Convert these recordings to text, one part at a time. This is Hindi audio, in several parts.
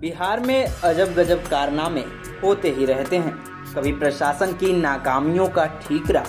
बिहार में अजब गजब कारनामे होते ही रहते हैं। कभी प्रशासन की नाकामियों का ठीकरा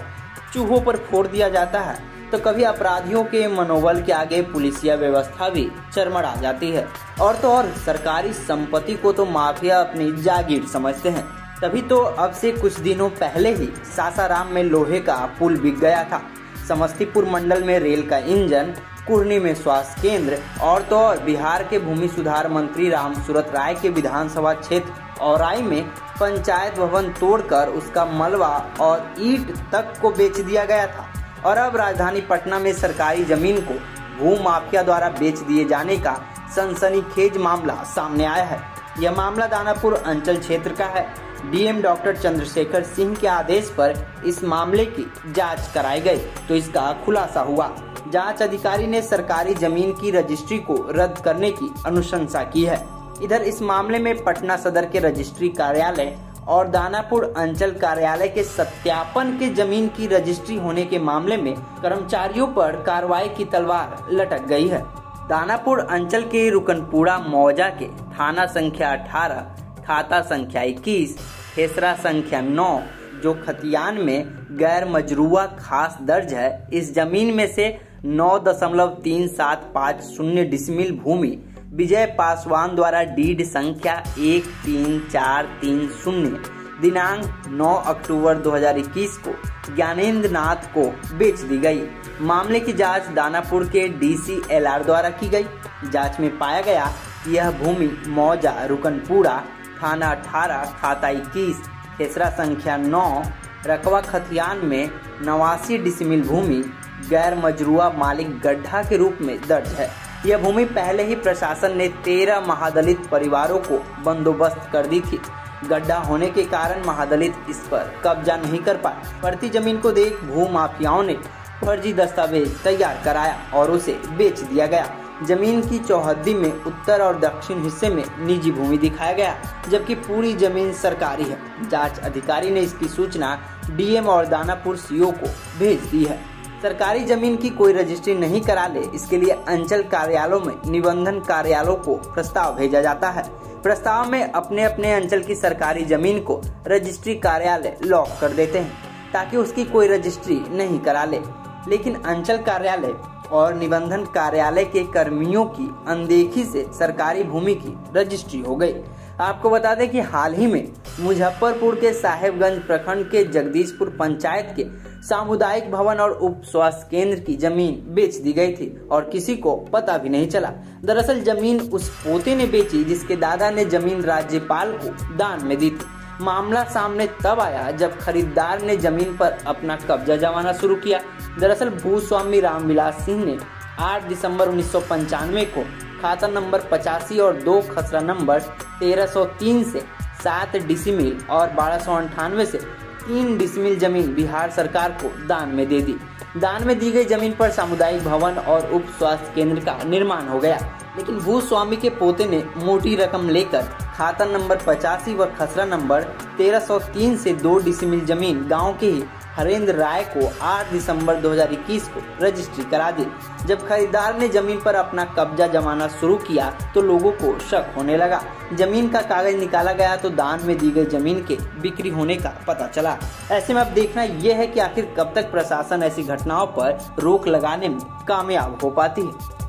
चूहों पर फोड़ दिया जाता है तो कभी अपराधियों के मनोबल के आगे पुलिसिया व्यवस्था भी चरमरा जाती है। और तो और, सरकारी संपत्ति को तो माफिया अपनी जागीर समझते हैं। तभी तो अब से कुछ दिनों पहले ही सासाराम में लोहे का पुल बिक गया था। समस्तीपुर मंडल में रेल का इंजन कुर्नी में स्वास्थ्य केंद्र और तो और बिहार के भूमि सुधार मंत्री राम सूरत राय के विधानसभा क्षेत्र औराई में पंचायत भवन तोड़कर उसका मलबा और ईट तक को बेच दिया गया था। और अब राजधानी पटना में सरकारी ज़मीन को भू माफिया द्वारा बेच दिए जाने का सनसनीखेज मामला सामने आया है। यह मामला दानापुर अंचल क्षेत्र का है। डीएम डॉक्टर चंद्रशेखर सिंह के आदेश पर इस मामले की जाँच कराई गई तो इसका खुलासा हुआ। जाँच अधिकारी ने सरकारी ज़मीन की रजिस्ट्री को रद्द करने की अनुशंसा की है। इधर इस मामले में पटना सदर के रजिस्ट्री कार्यालय और दानापुर अंचल कार्यालय के सत्यापन के ज़मीन की रजिस्ट्री होने के मामले में कर्मचारियों पर कार्रवाई की तलवार लटक गई है। दानापुर अंचल के रुकनपुरा मौजा के थाना संख्या 18 खाता संख्या 21 खेसरा संख्या 9 जो खतियान में गैर मजरुआ खास दर्ज है, इस ज़मीन में से नौ दशमलव तीन सात पाँच शून्य डिसमिल भूमि, विजय पासवान द्वारा डीड संख्या एक तीन चार तीन शून्य, दिनांक 9 अक्टूबर 2021 को ज्ञानेन्द्र नाथ को बेच दी गई। मामले की जाँच दानापुर के डीसीएलआर द्वारा की गई। जाँच में पाया गया कि यह भूमि मौजा रुकनपुरा थाना 18 खाता इक्कीस, खेसरा संख्या नौ, रकवा खतियान में नवासी डिसमिल भूमि, गैर मजरुआ मालिक गड्ढा के रूप में दर्ज है। यह भूमि पहले ही प्रशासन ने तेरह महादलित परिवारों को बंदोबस्त कर दी थी। गड्ढा होने के कारण महादलित इस पर कब्जा नहीं कर पाए। बढ़ती ज़मीन को देख भू माफियाओं ने फर्जी दस्तावेज़ तैयार कराया और उसे बेच दिया गया। ज़मीन की चौहद्दी में उत्तर और दक्षिण हिस्से में निजी भूमि दिखाया गया, जबकि पूरी ज़मीन सरकारी है। जाँच अधिकारी ने इसकी सूचना डीएम और दानापुर सीओ को भेज दी है। सरकारी ज़मीन की कोई रजिस्ट्री नहीं करा ले, इसके लिए अंचल कार्यालयों में निबंधन कार्यालयों को प्रस्ताव भेजा जाता है। प्रस्ताव में अपने अपने अंचल की सरकारी ज़मीन को रजिस्ट्री कार्यालय लॉक कर देते हैं, ताकि उसकी कोई रजिस्ट्री नहीं करा ले। लेकिन अंचल कार्यालय और निबंधन कार्यालय के कर्मियों की अनदेखी से सरकारी भूमि की रजिस्ट्री हो गई। आपको बता दें कि हाल ही में मुजफ्फरपुर के साहेबगंज प्रखंड के जगदीशपुर पंचायत के सामुदायिक भवन और उप स्वास्थ्य केंद्र की ज़मीन बेच दी गई थी और किसी को पता भी नहीं चला। दरअसल ज़मीन उस पोते ने बेची जिसके दादा ने ज़मीन राज्यपाल को दान में दी थी। मामला सामने तब आया जब खरीदार ने ज़मीन पर अपना कब्जा जमाना शुरू किया। दरअसल, भूस्वामी रामविलास सिंह ने 8 दिसंबर उन्नीस सौ पंचानवे को खाता नंबर पचासी और दो खसरा नंबर 1303 से सात डिसमिल और बारह से तीन डिसमिल ज़मीन बिहार सरकार को दान में दे दी। दान में दी गई ज़मीन पर सामुदायिक भवन और उप स्वास्थ्य केंद्र का निर्माण हो गया। लेकिन भूस्वामी के पोते ने मोटी रकम लेकर खाता नंबर पचासी व खसरा नंबर 1303 से दो डिसमिल ज़मीन गाँव के ही हरेंद्र राय को 8 दिसंबर 2021 को रजिस्ट्री करा दी। जब खरीदार ने ज़मीन पर अपना कब्जा जमाना शुरू किया तो लोगों को शक होने लगा। ज़मीन का कागज़ निकाला गया तो दान में दी गई ज़मीन के बिक्री होने का पता चला। ऐसे में अब देखना यह है कि आखिर कब तक प्रशासन ऐसी घटनाओं पर रोक लगाने में कामयाब हो पाती है।